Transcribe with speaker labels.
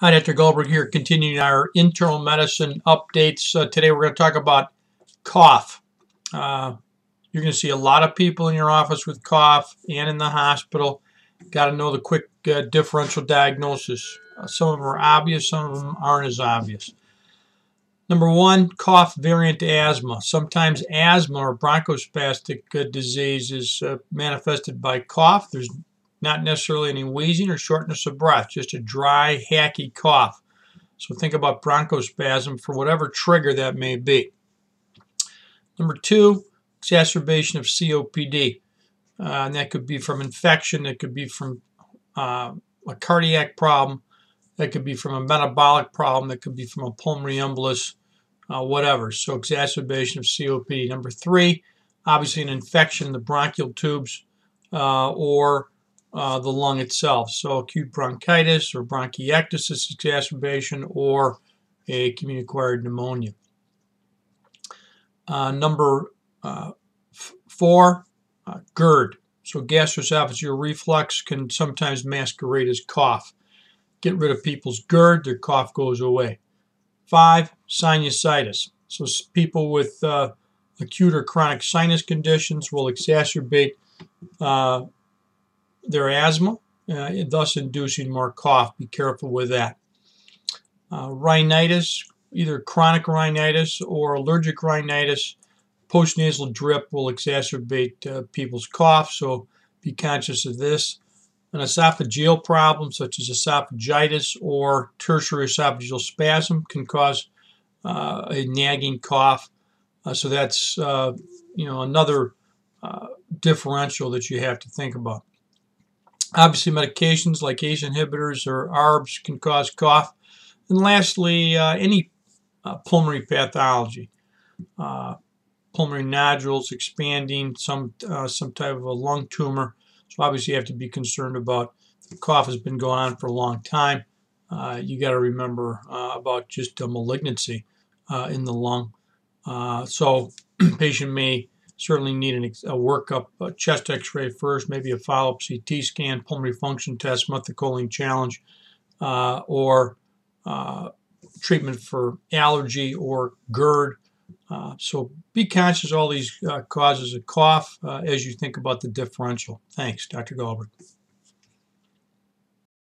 Speaker 1: Hi, Dr. Gullberg here, continuing our internal medicine updates. Uh, today we're going to talk about cough. Uh, you're going to see a lot of people in your office with cough and in the hospital. Got to know the quick uh, differential diagnosis. Uh, some of them are obvious, some of them aren't as obvious. Number one, cough variant asthma. Sometimes asthma or bronchospastic uh, disease is uh, manifested by cough. There's not necessarily any wheezing or shortness of breath, just a dry, hacky cough. So think about bronchospasm for whatever trigger that may be. Number two, exacerbation of COPD. Uh, and that could be from infection, it could be from uh, a cardiac problem, that could be from a metabolic problem, that could be from a pulmonary embolus, uh, whatever. So exacerbation of COPD. Number three, obviously an infection in the bronchial tubes uh, or uh, the lung itself. So acute bronchitis or bronchiectasis exacerbation or a community-acquired pneumonia. Uh, number uh, four, uh, GERD. So gastroesophageal reflux can sometimes masquerade as cough. Get rid of people's GERD, their cough goes away. Five, sinusitis. So people with uh, acute or chronic sinus conditions will exacerbate uh, their asthma, uh, thus inducing more cough. Be careful with that. Uh, rhinitis, either chronic rhinitis or allergic rhinitis, postnasal drip will exacerbate uh, people's cough, so be conscious of this. An esophageal problem such as esophagitis or tertiary esophageal spasm can cause uh, a nagging cough. Uh, so that's uh, you know another uh, differential that you have to think about. Obviously, medications like ACE inhibitors or ARBs can cause cough. And lastly, uh, any uh, pulmonary pathology. Uh, pulmonary nodules expanding, some, uh, some type of a lung tumor. So obviously you have to be concerned about the cough has been going on for a long time. Uh, you got to remember uh, about just a malignancy in the lung. so patient may certainly need an, a workup, a chest x-ray first, maybe a follow-up CT scan, pulmonary function test, methacholine challenge, uh, or uh, treatment for allergy or GERD. Uh, so be conscious of all these uh, causes of cough uh, as you think about the differential. Thanks, Dr. Gullberg.